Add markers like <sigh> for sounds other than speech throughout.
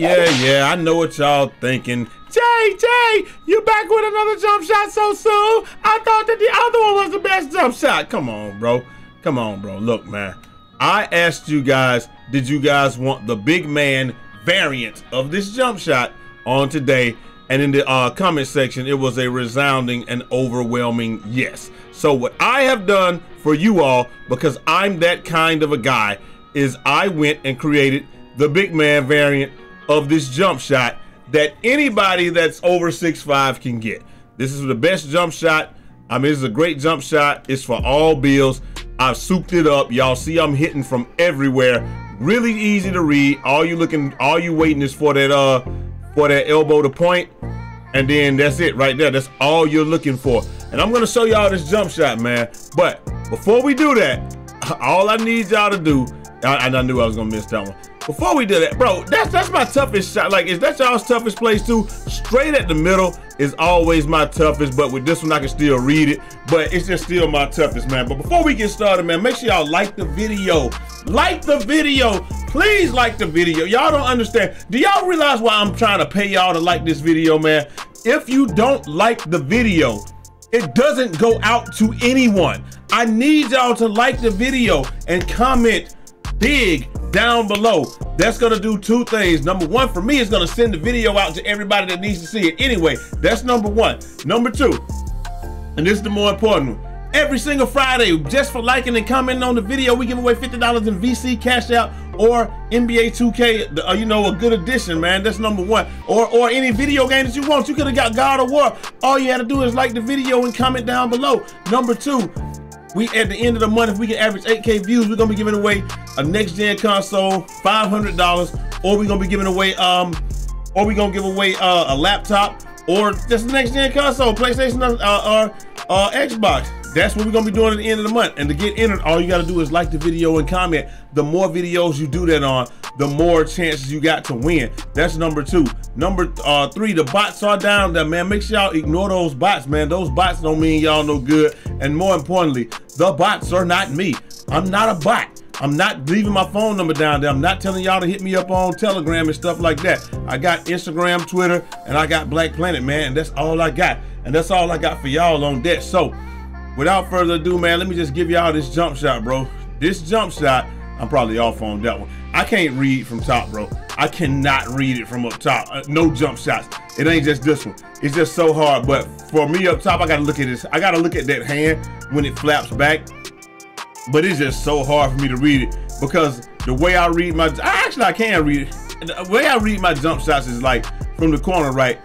Yeah, yeah, I know what y'all thinking. Jai, Jai, you back with another jump shot so soon? I thought that the other one was the best jump shot. Come on, bro. Come on, bro. Look, man. I asked you guys, did you guys want the big man variant of this jump shot on today? And in the uh, comment section, it was a resounding and overwhelming yes. So what I have done for you all, because I'm that kind of a guy, is I went and created the big man variant of this jump shot that anybody that's over six five can get. This is the best jump shot. I mean, it's a great jump shot. It's for all bills. I've souped it up. Y'all see I'm hitting from everywhere. Really easy to read. All you looking, all you waiting is for that uh for that elbow to point, and then that's it right there. That's all you're looking for. And I'm gonna show y'all this jump shot, man. But before we do that, <laughs> all I need y'all to do, I, I knew I was gonna miss that one. Before we do that, bro, that's that's my toughest shot. Like, is that y'all's toughest place too? Straight at the middle is always my toughest, but with this one I can still read it. But it's just still my toughest, man. But before we get started, man, make sure y'all like the video. Like the video. Please like the video. Y'all don't understand. Do y'all realize why I'm trying to pay y'all to like this video, man? If you don't like the video, it doesn't go out to anyone. I need y'all to like the video and comment big down below. That's gonna do two things. Number one, for me, is gonna send the video out to everybody that needs to see it. Anyway, that's number one. Number two, and this is the more important one. Every single Friday, just for liking and commenting on the video, we give away $50 in VC Cash Out or NBA 2K, uh, you know, a good addition, man. That's number one. Or or any video game that you want. You could have got God of War. All you had to do is like the video and comment down below. Number two, we at the end of the month, if we can average 8K views, we're gonna be giving away a next gen console, $500, or we're gonna be giving away um, or we're gonna give away uh, a laptop, or just the next gen console, PlayStation uh, or uh, Xbox. That's what we're gonna be doing at the end of the month. And to get entered, all you gotta do is like the video and comment. The more videos you do that on, the more chances you got to win. That's number two. Number uh, three, the bots are down there, man. Make sure y'all ignore those bots, man. Those bots don't mean y'all no good. And more importantly, the bots are not me. I'm not a bot. I'm not leaving my phone number down there. I'm not telling y'all to hit me up on Telegram and stuff like that. I got Instagram, Twitter, and I got Black Planet, man. And that's all I got. And that's all I got for y'all on that. So, without further ado, man, let me just give y'all this jump shot, bro. This jump shot, I'm probably off on that one. I can't read from top, bro. I cannot read it from up top. Uh, no jump shots. It ain't just this one. It's just so hard. But for me up top, I gotta look at this. I gotta look at that hand when it flaps back. But it's just so hard for me to read it because the way I read my, I actually I can read it. The way I read my jump shots is like from the corner, right?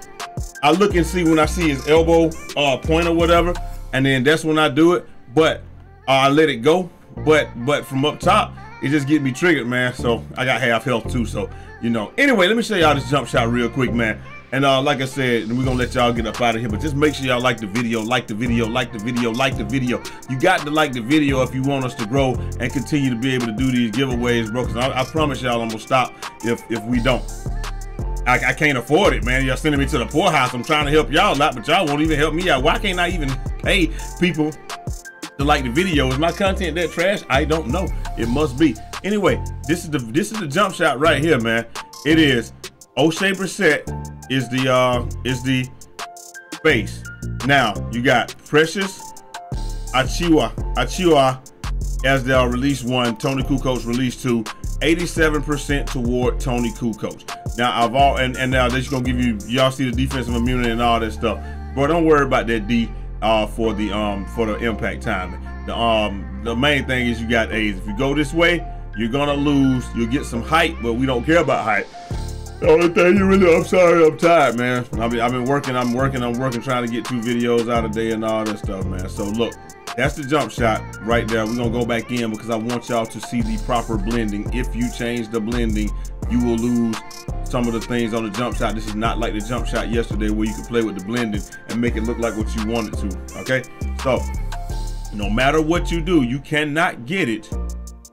I look and see when I see his elbow uh, point or whatever, and then that's when I do it. But uh, I let it go. But but from up top, it just get me triggered, man. So I got half health too. So you know. Anyway, let me show y'all this jump shot real quick, man. And uh, like I said, we're gonna let y'all get up out of here. But just make sure y'all like the video, like the video, like the video, like the video. You got to like the video if you want us to grow and continue to be able to do these giveaways, bro. Cause I, I promise y'all I'm gonna stop if if we don't. I, I, can't afford it, man. Y'all sending me to the poorhouse. I'm trying to help y'all out, but y'all won't even help me out. Why can't I even pay people to like the video. Is my content that trash? I don't know. It must be. Anyway, this is the this is the jump shot right here, man. It is Oshae Brissett is the uh is the base. Now you got Precious Achiuwa Achiuwa as their release one, Toni Kukoc release two, 87% toward Toni Kukoc. Now I've all and, and now this gonna give you y'all see the defensive immunity and all that stuff. But don't worry about that D uh, for the um for the impact timing. The um the main thing is you got A's. If you go this way, you're gonna lose. You'll get some height, but we don't care about height. The only thing you really, I'm sorry, I'm tired, man. I've been, I've been working, I'm working, I'm working, trying to get two videos out a day and all that stuff, man. So look, that's the jump shot right there. We're gonna go back in because I want y'all to see the proper blending. If you change the blending, you will lose some of the things on the jump shot. This is not like the jump shot yesterday where you could play with the blending and make it look like what you want it to, okay? So, no matter what you do, you cannot get it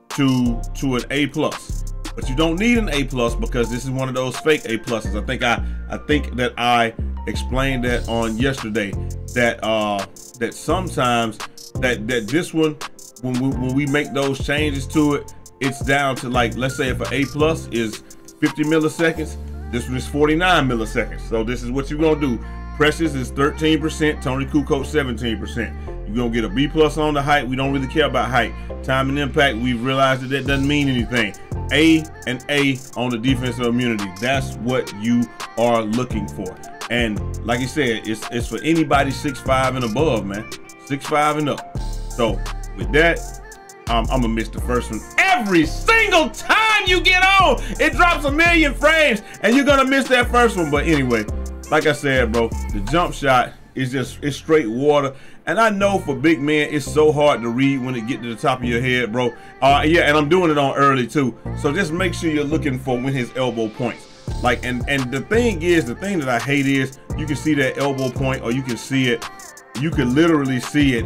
to, to an A+. plus. But you don't need an A plus because this is one of those fake A pluses. I think I I think that I explained that on yesterday that uh that sometimes that that this one when we when we make those changes to it, it's down to like let's say if an A plus is 50 milliseconds, This one is 49 milliseconds. So this is what you're gonna do. Precious is 13%, Toni Kukoc 17%. You're gonna get a B plus on the height. We don't really care about height. Time and impact, we've realized that that doesn't mean anything. A and A on the defensive immunity. That's what you are looking for. And like I said, it's it's for anybody six five and above, man. Six five and up. So with that, um, I'm gonna miss the first one every single time you get on. It drops a million frames, and you're gonna miss that first one. But anyway, like I said, bro, the jump shot is just it's straight water. And I know for big men, it's so hard to read when it get to the top of your head, bro. Uh, yeah, and I'm doing it on early too. So just make sure you're looking for when his elbow points. Like, and and the thing is, the thing that I hate is you can see that elbow point, or you can see it. You can literally see it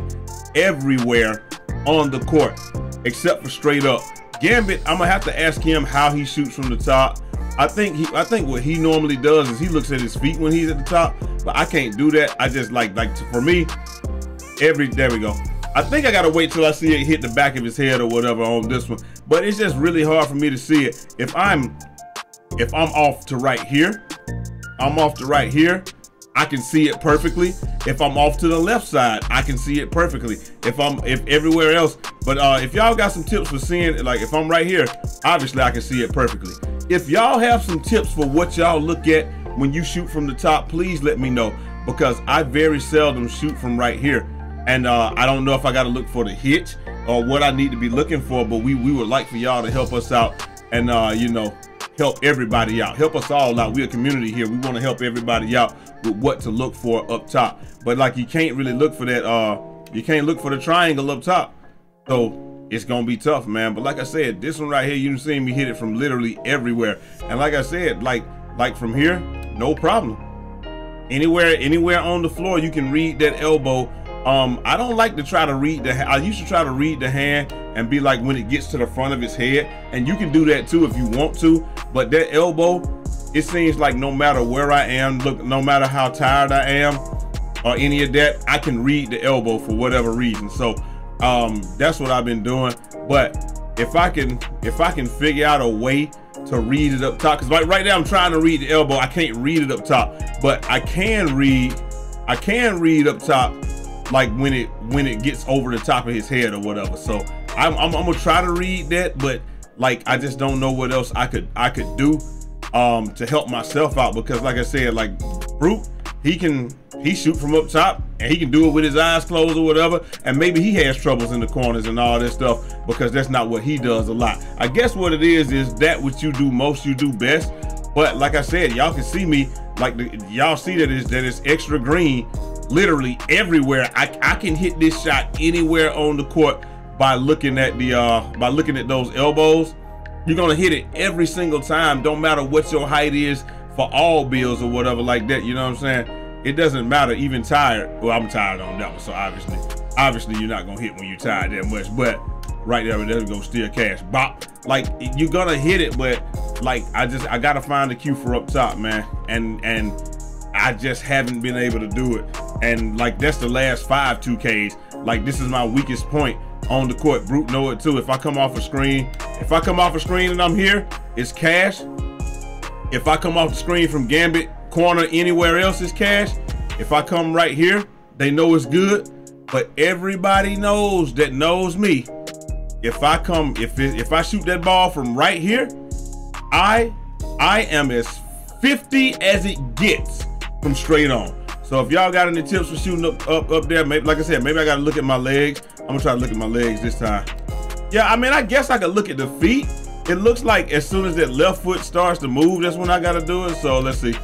everywhere on the court, except for straight up. Gambit, I'm gonna have to ask him how he shoots from the top. I think he, I think what he normally does is he looks at his feet when he's at the top, but I can't do that. I just like, like for me, every, there we go. I think I gotta wait till I see it hit the back of his head or whatever on this one, but it's just really hard for me to see it. If I'm, if I'm off to right here, I'm off to right here, I can see it perfectly. If I'm off to the left side, I can see it perfectly. If I'm if everywhere else, but uh, if y'all got some tips for seeing, like if I'm right here, obviously I can see it perfectly. If y'all have some tips for what y'all look at when you shoot from the top, please let me know because I very seldom shoot from right here. And uh, I don't know if I got to look for the hitch or what I need to be looking for, but we, we would like for y'all to help us out and, uh, you know, help everybody out. Help us all out. We're a community here. We want to help everybody out with what to look for up top. But like you can't really look for that uh you can't look for the triangle up top. So it's gonna be tough, man. But like I said, this one right here, you can see me hit it from literally everywhere. And like I said, like like from here, no problem. Anywhere, anywhere on the floor, you can read that elbow um, I don't like to try to read the. I used to try to read the hand and be like when it gets to the front of his head, and you can do that too if you want to. But that elbow, it seems like no matter where I am, look, no matter how tired I am or any of that, I can read the elbow for whatever reason. So um, that's what I've been doing. But if I can, if I can figure out a way to read it up top, because right right now I'm trying to read the elbow, I can't read it up top, but I can read, I can read up top like when it when it gets over the top of his head or whatever. So I'm, I'm, I'm gonna try to read that, but like I just don't know what else I could I could do um to help myself out because like I said, like Brute, he can he shoot from up top and he can do it with his eyes closed or whatever. And maybe he has troubles in the corners and all this stuff because that's not what he does a lot. I guess what it is is that what you do most, you do best. But like I said, y'all can see me like y'all see that is that it's extra green literally everywhere. I, I can hit this shot anywhere on the court by looking at the uh by looking at those elbows. You're gonna hit it every single time, don't matter what your height is for all bills or whatever like that. You know what I'm saying? It doesn't matter, even tired. Well, I'm tired on that one, so obviously, obviously you're not gonna hit when you're tired that much, but right there, there go steal cash. Bop. Like you're gonna hit it, but like I just I gotta find the cue for up top, man. And and I just haven't been able to do it. And like that's the last five 2Ks. Like this is my weakest point on the court. Brute know it too. If I come off a screen, if I come off a screen and I'm here, it's cash. If I come off the screen from Gambit corner anywhere else, it's cash. If I come right here, they know it's good. But everybody knows that knows me. If I come, if it, if I shoot that ball from right here, I I am as 50 as it gets from straight on. So if y'all got any tips for shooting up up up there, maybe like I said, maybe I gotta look at my legs. I'm gonna try to look at my legs this time. Yeah, I mean, I guess I could look at the feet. It looks like as soon as that left foot starts to move, that's when I gotta do it. So let's see.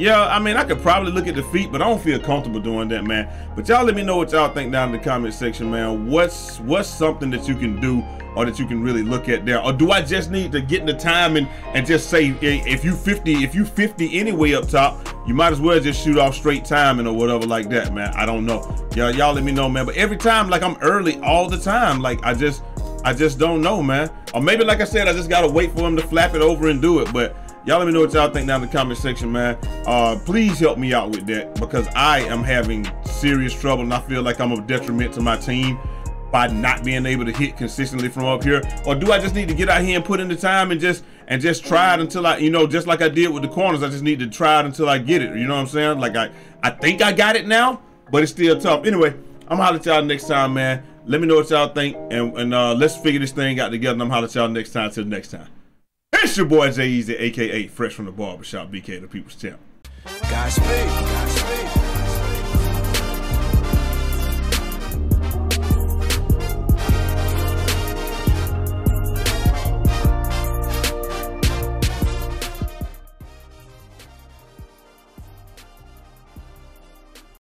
Yeah, I mean, I could probably look at the feet, but I don't feel comfortable doing that, man. But y'all let me know what y'all think down in the comment section, man. What's what's something that you can do or that you can really look at there? Or do I just need to get in the time and, and just say, if you 50, if you 50 anyway up top, you might as well just shoot off straight timing or whatever like that, man. I don't know. Y'all, y'all let me know, man. But every time, like I'm early all the time. Like I just, I just don't know, man. Or maybe, like I said, I just gotta wait for him to flap it over and do it. But Y'all let me know what y'all think down in the comment section, man. Uh, please help me out with that because I am having serious trouble and I feel like I'm a detriment to my team by not being able to hit consistently from up here? Or do I just need to get out here and put in the time and just and just try it until I, you know, just like I did with the corners. I just need to try it until I get it. You know what I'm saying? Like I, I think I got it now, but it's still tough. Anyway, I'm holler at y'all next time, man. Let me know what y'all think, and, and uh, let's figure this thing out together. I'm holler at y'all next time. Till next time. It's your boy Jai Eazy, aka Fresh from the Barbershop, BK the People's Champ. Godspeed. Godspeed.